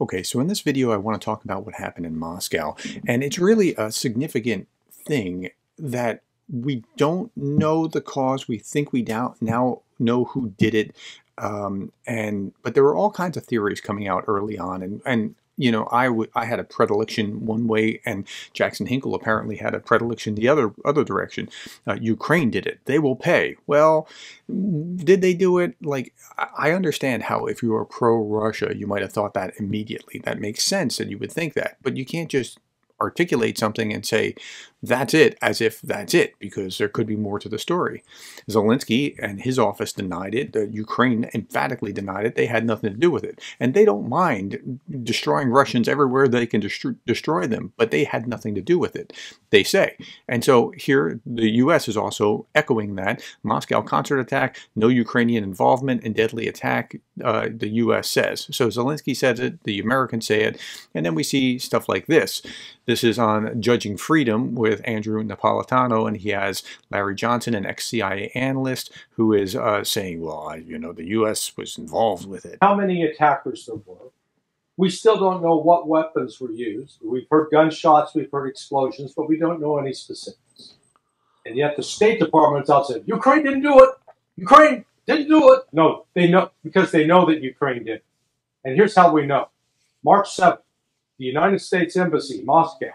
Okay, so in this video I want to talk about what happened in Moscow, and it's really a significant thing that we don't know the cause. We think we now, now know who did it, um, and but there were all kinds of theories coming out early on, and and you know, I, I had a predilection one way, and Jackson Hinkle apparently had a predilection the other other direction. Uh, Ukraine did it; they will pay. Well, did they do it? Like, I understand how if you were pro-Russia, you might have thought that immediately. That makes sense, and you would think that, but you can't just articulate something and say, that's it, as if that's it, because there could be more to the story. Zelensky and his office denied it. The Ukraine emphatically denied it. They had nothing to do with it. And they don't mind destroying Russians everywhere they can dest destroy them, but they had nothing to do with it, they say. And so here, the U.S. is also echoing that. Moscow concert attack, no Ukrainian involvement in deadly attack, uh, the U.S. says. So Zelensky says it, the Americans say it, and then we see stuff like this. This is on Judging Freedom with Andrew Napolitano, and he has Larry Johnson, an ex-CIA analyst, who is uh, saying, well, I, you know, the U.S. was involved with it. How many attackers there were. We still don't know what weapons were used. We've heard gunshots, we've heard explosions, but we don't know any specifics. And yet the State Department's out saying, Ukraine didn't do it. Ukraine didn't do it. No, they know because they know that Ukraine did. And here's how we know. March 7th, the United States Embassy, Moscow,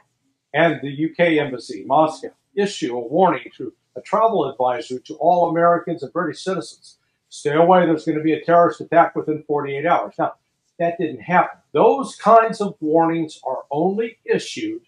and the UK Embassy, Moscow, issue a warning to a travel advisory to all Americans and British citizens. Stay away, there's going to be a terrorist attack within 48 hours. Now, that didn't happen. Those kinds of warnings are only issued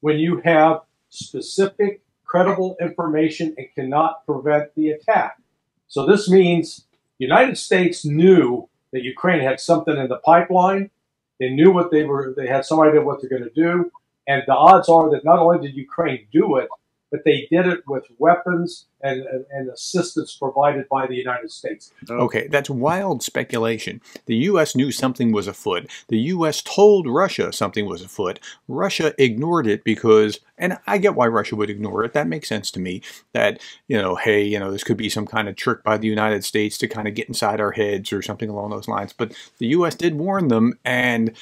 when you have specific, credible information and cannot prevent the attack. So this means the United States knew that Ukraine had something in the pipeline they knew what they were, they had some idea what they're going to do. And the odds are that not only did Ukraine do it, but they did it with weapons and, and, and, assistance provided by the United States. Oh. Okay, that's wild speculation. The U.S. knew something was afoot. The U.S. told Russia something was afoot. Russia ignored it because, and I get why Russia would ignore it. That makes sense to me. That, you know, hey, you know, this could be some kind of trick by the United States to kind of get inside our heads or something along those lines. But the U.S. did warn them, and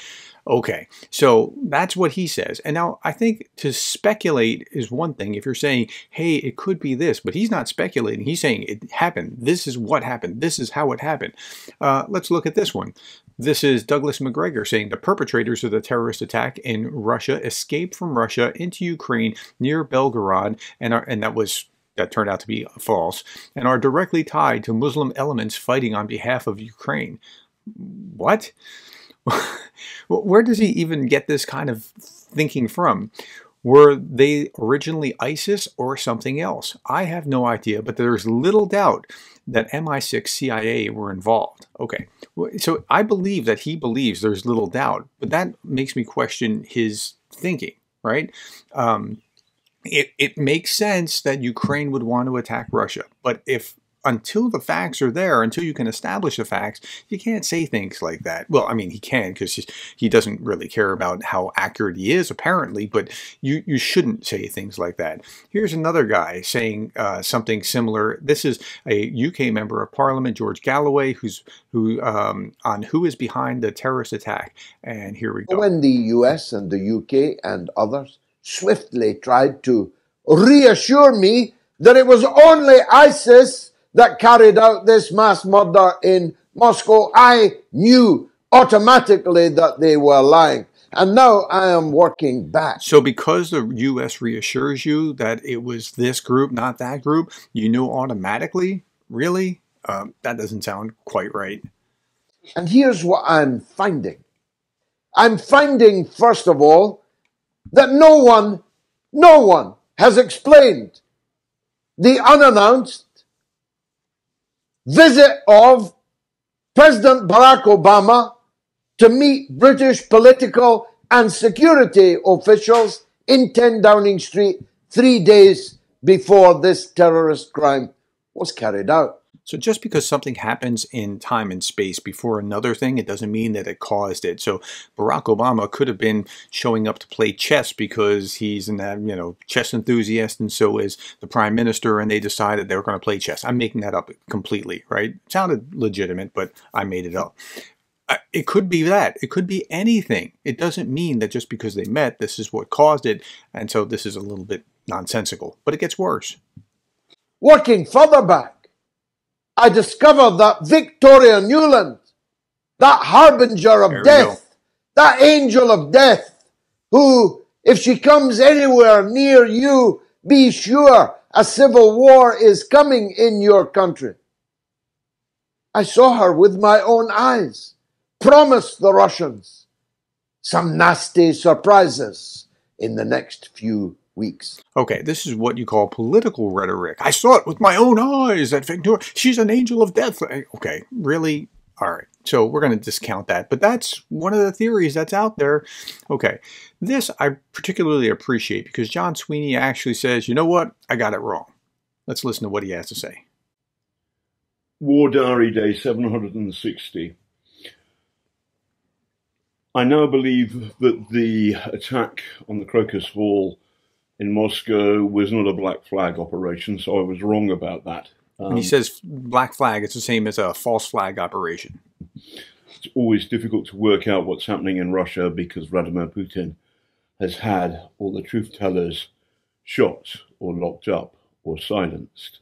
Okay, so that's what he says. And now I think to speculate is one thing. If you're saying, hey, it could be this, but he's not speculating. He's saying it happened. This is what happened. This is how it happened. Uh, let's look at this one. This is Douglas Macgregor saying the perpetrators of the terrorist attack in Russia escaped from Russia into Ukraine near Belgorod, and, are, and that was that turned out to be false, and are directly tied to Muslim elements fighting on behalf of Ukraine. What? Where does he even get this kind of thinking from? Were they originally ISIS or something else? I have no idea, but there's little doubt that MI6 CIA were involved. Okay, so I believe that he believes there's little doubt, but that makes me question his thinking, right? Um, it, it makes sense that Ukraine would want to attack Russia, but if until the facts are there, until you can establish the facts, you can't say things like that. Well, I mean, he can because he doesn't really care about how accurate he is, apparently, but you, you shouldn't say things like that. Here's another guy saying uh, something similar. This is a UK member of parliament, George Galloway, who's who um, on who is behind the terrorist attack. And here we go. When the US and the UK and others swiftly tried to reassure me that it was only ISIS that carried out this mass murder in Moscow, I knew automatically that they were lying. And now I am working back. So, because the U.S. reassures you that it was this group, not that group, you knew automatically? Really? Um, that doesn't sound quite right. And here's what I'm finding I'm finding, first of all, that no one, no one has explained the unannounced visit of President Barack Obama to meet British political and security officials in 10 Downing Street three days before this terrorist crime was carried out. So just because something happens in time and space before another thing, it doesn't mean that it caused it. So Barack Obama could have been showing up to play chess because he's an you know chess enthusiast, and so is the prime minister, and they decided they were going to play chess. I'm making that up completely, right? It sounded legitimate, but I made it up. Uh, it could be that. It could be anything. It doesn't mean that just because they met, this is what caused it. And so this is a little bit nonsensical. But it gets worse. Working further back, I discovered that Victoria Nuland, that harbinger of death, that angel of death, who, if she comes anywhere near you, be sure a civil war is coming in your country. I saw her with my own eyes, promised the Russians some nasty surprises in the next few weeks. Okay, this is what you call political rhetoric. I saw it with my own eyes that Victoria, she's an angel of death. Okay, really? All right. So we're going to discount that. But that's one of the theories that's out there. Okay. This I particularly appreciate because John Sweeney actually says, you know what? I got it wrong. Let's listen to what he has to say. War Diary Day 760. I now believe that the attack on the Crocus Hall in Moscow was not a black flag operation, so I was wrong about that. Um, And he says black flag, it's the same as a false flag operation. it's always difficult to work out what's happening in Russia because Vladimir Putin has had all the truth tellers shot or locked up or silenced.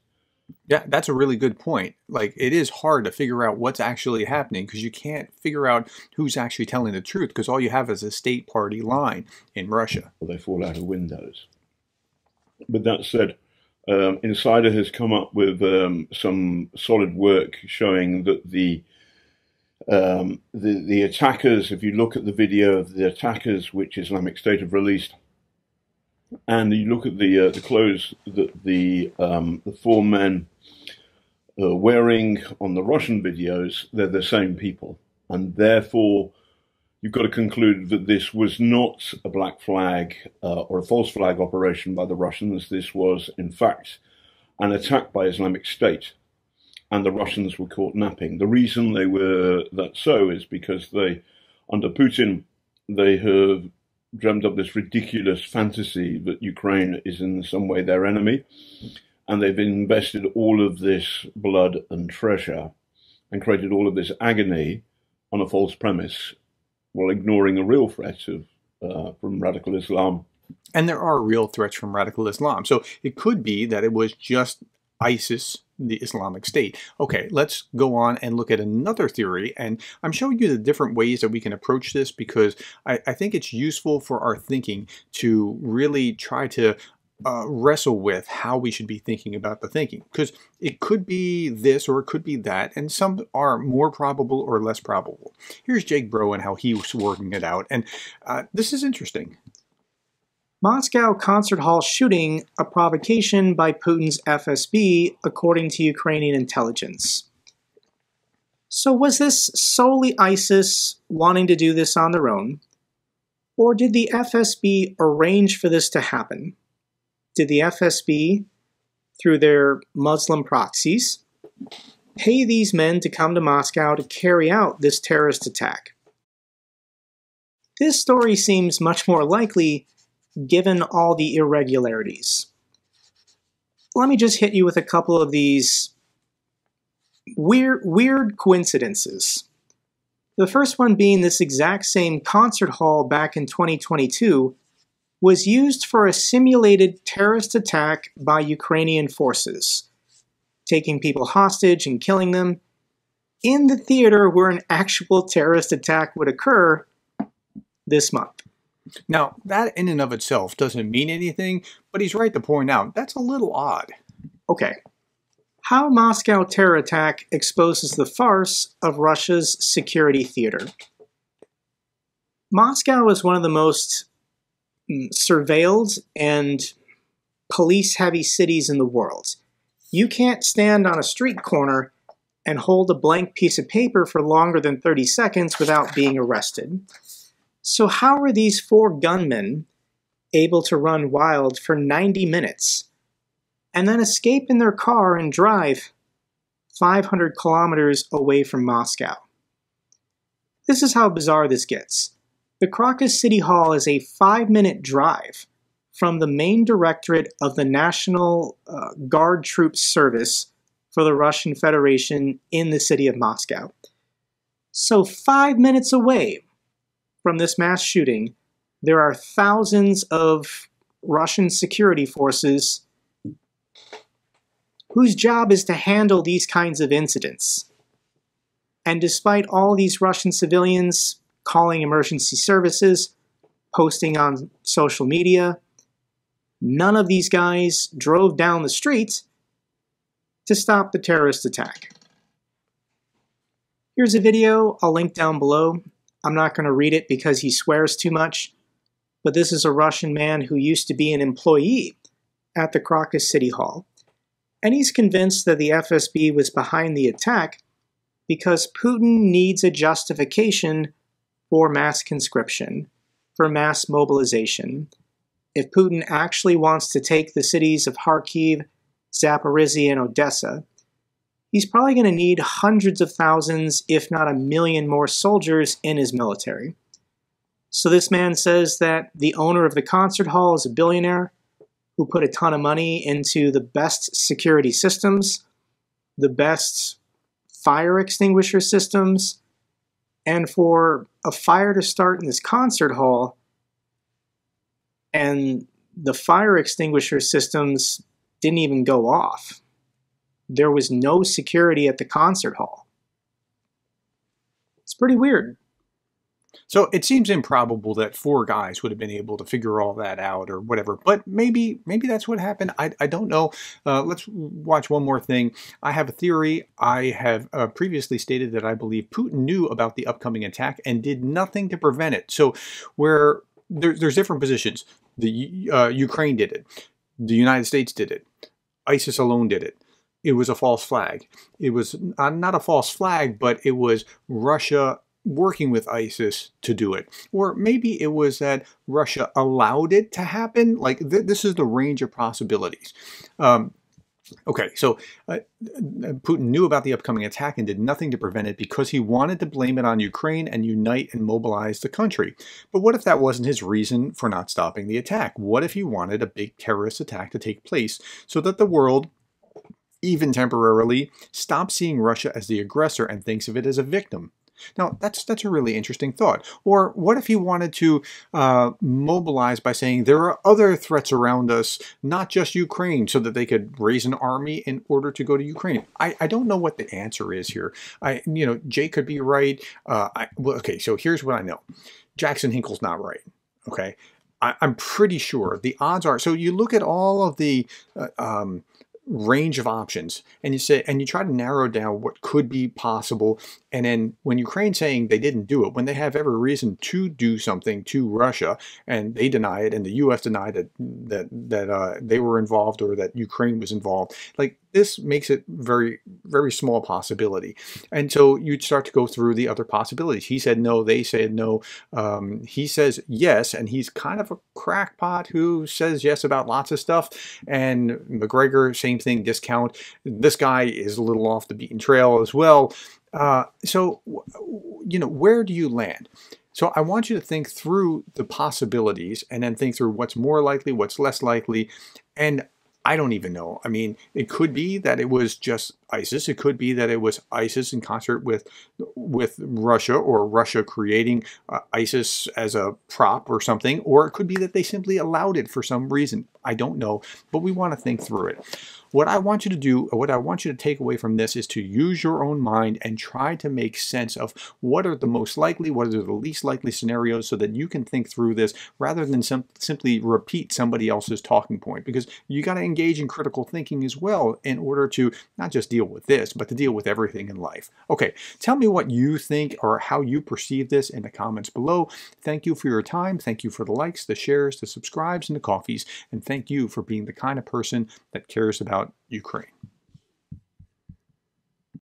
Yeah, that's a really good point. Like, it is hard to figure out what's actually happening because you can't figure out who's actually telling the truth because all you have is a state party line in Russia. or they fall out of windows. But that said, um, Insider has come up with um, some solid work showing that the, um, the the attackers, if you look at the video of the attackers, which Islamic State have released, and you look at the uh, the clothes that the um, the four men are wearing on the Russian videos, they're the same people, and therefore you've got to conclude that this was not a black flag uh, or a false flag operation by the Russians. This was, in fact, an attack by Islamic State, and the Russians were caught napping. The reason they were that so is because they, under Putin, they have dreamed up this ridiculous fantasy that Ukraine is in some way their enemy, and they've invested all of this blood and treasure and created all of this agony on a false premise while ignoring a real threat of uh, from radical Islam. And there are real threats from radical Islam. So it could be that it was just ISIS, the Islamic State. Okay, let's go on and look at another theory. And I'm showing you the different ways that we can approach this because I, I think it's useful for our thinking to really try to uh, wrestle with how we should be thinking about the thinking because it could be this or it could be that, and some are more probable or less probable. Here's Jake Broe and how he was working it out, and uh, this is interesting. Moscow concert hall shooting a provocation by Putin's FSB, according to Ukrainian intelligence. So, was this solely ISIS wanting to do this on their own? Or did the FSB arrange for this to happen? Did the FSB, through their Muslim proxies, pay these men to come to Moscow to carry out this terrorist attack? This story seems much more likely given all the irregularities. Let me just hit you with a couple of these weird, weird coincidences. The first one being this exact same concert hall back in 2022 was used for a simulated terrorist attack by Ukrainian forces, taking people hostage and killing them in the theater where an actual terrorist attack would occur this month. Now, that in and of itself doesn't mean anything, but he's right to point out that's a little odd. Okay. How Moscow terror attack exposes the farce of Russia's security theater. Moscow is one of the most Mm, surveilled and police heavy cities in the world. You can't stand on a street corner and hold a blank piece of paper for longer than 30 seconds without being arrested. So, how are these four gunmen able to run wild for 90 minutes and then escape in their car and drive 500 kilometers away from Moscow? This is how bizarre this gets. The Crocus City Hall is a five minute drive from the main directorate of the National uh, Guard Troops Service for the Russian Federation in the city of Moscow. So, five minutes away from this mass shooting, there are thousands of Russian security forces whose job is to handle these kinds of incidents. And despite all these Russian civilians calling emergency services, posting on social media, none of these guys drove down the street to stop the terrorist attack. Here's a video I'll link down below. I'm not going to read it because he swears too much, but this is a Russian man who used to be an employee at the Crocus City Hall. And he's convinced that the FSB was behind the attack because Putin needs a justification for mass conscription, for mass mobilization. If Putin actually wants to take the cities of Kharkiv, Zaporizhia, and Odessa, he's probably going to need hundreds of thousands, if not a million more soldiers in his military. So this man says that the owner of the concert hall is a billionaire who put a ton of money into the best security systems, the best fire extinguisher systems, and for a fire to start in this concert hall and the fire extinguisher systems didn't even go off there was no security at the concert hall. It's pretty weird. So it seems improbable that four guys would have been able to figure all that out or whatever. But maybe maybe that's what happened. I, I don't know. Uh, let's watch one more thing. I have a theory. I have uh, previously stated that I believe Putin knew about the upcoming attack and did nothing to prevent it. So where there, there's different positions. The uh, Ukraine did it. The United States did it. ISIS alone did it it was a false flag. It was uh, not a false flag, but it was Russia working with ISIS to do it. Or maybe it was that Russia allowed it to happen. Like th this is the range of possibilities. Um, okay, so uh, Putin knew about the upcoming attack and did nothing to prevent it because he wanted to blame it on Ukraine and unite and mobilize the country. But what if that wasn't his reason for not stopping the attack? What if he wanted a big terrorist attack to take place so that the world even temporarily, stops seeing Russia as the aggressor and thinks of it as a victim. Now, that's that's a really interesting thought. Or what if he wanted to uh, mobilize by saying there are other threats around us, not just Ukraine, so that they could raise an army in order to go to Ukraine? I, I don't know what the answer is here. I you know Jay could be right. Uh, I, well, okay, so here's what I know: Jackson Hinkle's not right. Okay, I, am pretty sure the odds are. So you look at all of the. Uh, um, range of options and you say and you try to narrow down what could be possible and then when Ukraine's saying they didn't do it when they have every reason to do something to Russia and they deny it and the US denied that that that uh, they were involved or that Ukraine was involved like this makes it very, very small possibility. And so you'd start to go through the other possibilities. He said no, they said no. Um, he says yes, and he's kind of a crackpot who says yes about lots of stuff. And Macgregor, same thing, discount. This guy is a little off the beaten trail as well. Uh, so, you know, where do you land? So I want you to think through the possibilities and then think through what's more likely, what's less likely. And I don't even know. I mean, it could be that it was just ISIS. It could be that it was ISIS in concert with with Russia or Russia creating uh, ISIS as a prop or something, or it could be that they simply allowed it for some reason. I don't know, but we want to think through it. What I want you to do, what I want you to take away from this is to use your own mind and try to make sense of what are the most likely, what are the least likely scenarios so that you can think through this rather than sim simply repeat somebody else's talking point because you got to engage in critical thinking as well in order to not just deal with this, but to deal with everything in life. Okay, tell me what you think or how you perceive this in the comments below. Thank you for your time. Thank you for the likes, the shares, the subscribes, and the coffees. And thank you for being the kind of person that cares about Ukraine.